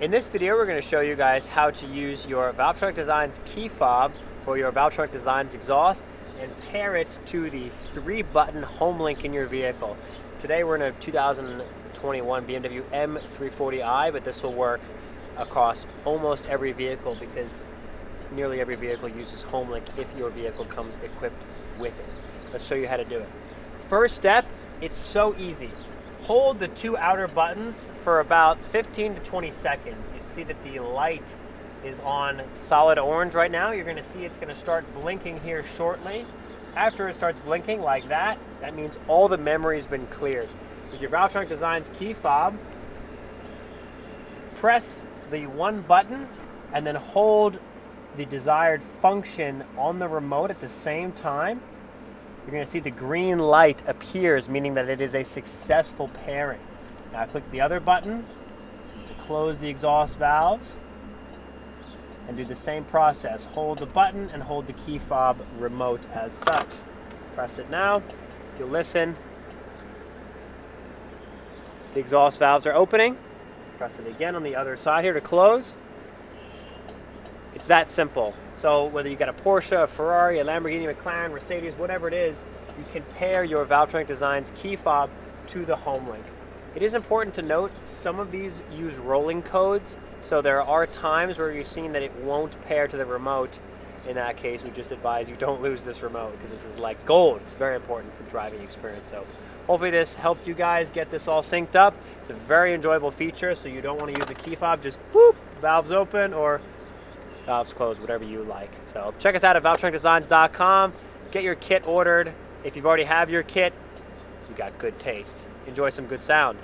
In this video, we're going to show you guys how to use your Valvetronic Designs key fob for your Valvetronic Designs exhaust and pair it to the three button home link in your vehicle. Today we're in a 2021 BMW M340i, but this will work across almost every vehicle because nearly every vehicle uses HomeLink if your vehicle comes equipped with it. Let's show you how to do it. First step, it's so easy. Hold the two outer buttons for about 15 to 20 seconds. You see that the light is on solid orange right now. You're gonna see it's gonna start blinking here shortly. After it starts blinking like that, that means all the memory's been cleared. With your Valvetronic Designs key fob, press the one button and then hold the desired function on the remote at the same time, you're going to see the green light appears, meaning that it is a successful pairing. Now click the other button to close the exhaust valves and do the same process. Hold the button and hold the key fob remote as such. Press it now. You listen. The exhaust valves are opening. Press it again on the other side here to close. It's that simple. So whether you got a Porsche, a Ferrari, a Lamborghini, McLaren, Mercedes, whatever it is, you can pair your Valvetronic Designs key fob to the home link. It is important to note some of these use rolling codes, so there are times where you've seen that it won't pair to the remote. In that case, we just advise you don't lose this remote because this is like gold. It's very important for driving experience. So hopefully this helped you guys get this all synced up. It's a very enjoyable feature, so you don't want to use a key fob, just whoop, valves open or valves closed, whatever you like. So check us out at valvetronicdesigns.com. Get your kit ordered. If you've already have your kit, you got good taste. Enjoy some good sound.